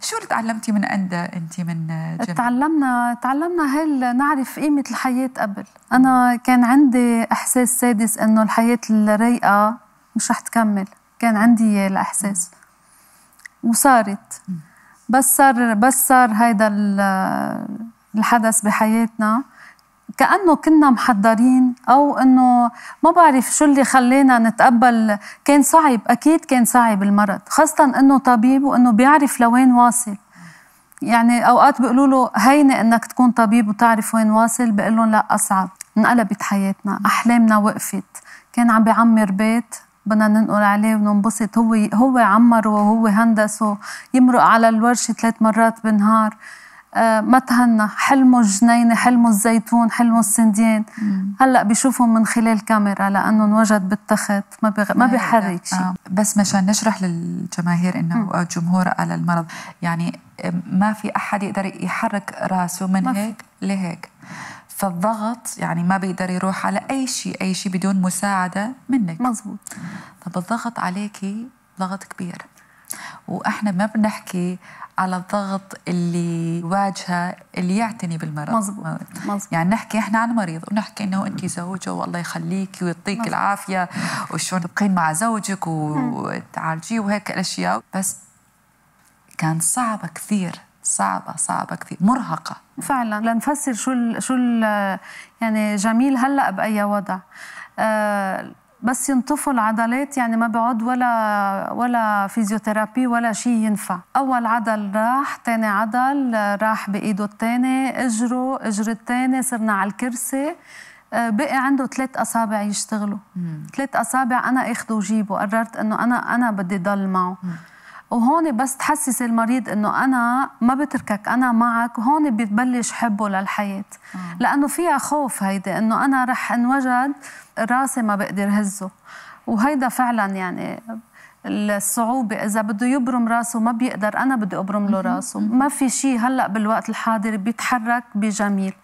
شو اللي تعلمتي من عندها انت من جميل؟ تعلمنا تعلمنا هل نعرف قيمة الحياة قبل. أنا كان عندي إحساس سادس إنه الحياة الرايقة مش رح تكمل. كان عندي الإحساس. وصارت. بس صار بس صار هيدا الحدث بحياتنا. كأنه كنا محضرين أو إنه ما بعرف شو اللي خلينا نتقبل. كان صعب أكيد كان صعب المرض خاصة إنه طبيب وإنه بيعرف لوين واصل. يعني أوقات بيقولوا له هينة إنك تكون طبيب وتعرف وين واصل بقول لهم لا أصعب. انقلبت حياتنا أحلامنا وقفت. كان عم بيعمر بيت بدنا ننقل عليه وننبسط. هو هو عمره وهو هندسة يمرق على الورشة ثلاث مرات بالنهار. ما تهنى حلمه الجنينة حلمه الزيتون حلمه السنديان هلأ بيشوفوا من خلال كاميرا لأنه انوجد بالتخت ما بغ... ما بيحرك شيء آه. بس مشان نشرح للجماهير إنه الجمهور على المرض يعني ما في أحد يقدر يحرك رأسه من هيك لهيك. فالضغط يعني ما بيقدر يروح على أي شيء أي شيء بدون مساعدة منك. مزبوط طب الضغط عليكي ضغط كبير. وإحنا ما بنحكي على الضغط اللي واجهة اللي يعتني بالمرض. مزبوط. مزبوط. يعني نحكي إحنا عن مريض ونحكي إنه انت زوجة والله يخليكي ويعطيك العافية وشلون تبقين مع زوجك وتعالجيه وهيك الاشياء بس كان صعبة كثير صعبة صعبة كثير مرهقة. فعلا. لنفسر شو ال شو ال يعني جميل هلأ بأي وضع. آه بس ينطفوا العضلات يعني ما بيعود ولا ولا فيزيوثيرابي ولا شيء ينفع. أول عضل راح ثاني عضل راح بإيده الثاني إجره إجر الثاني صرنا على الكرسي. آه، بقي عنده ثلاث أصابع يشتغلوا. ثلاث أصابع أنا اخذه وجيبه. قررت إنه أنا أنا بدي ضل معه. مم. وهون بس تحسس المريض إنه أنا ما بتركك أنا معك هون بتبلش حبه للحياة. آه. لأنه فيها خوف هيدي إنه أنا رح انوجد راسي ما بقدر هزه. وهيدا فعلا يعني الصعوبة إذا بده يبرم راسه ما بيقدر أنا بدي أبرم له راسه. ما في شيء هلأ بالوقت الحاضر بيتحرك بجميل.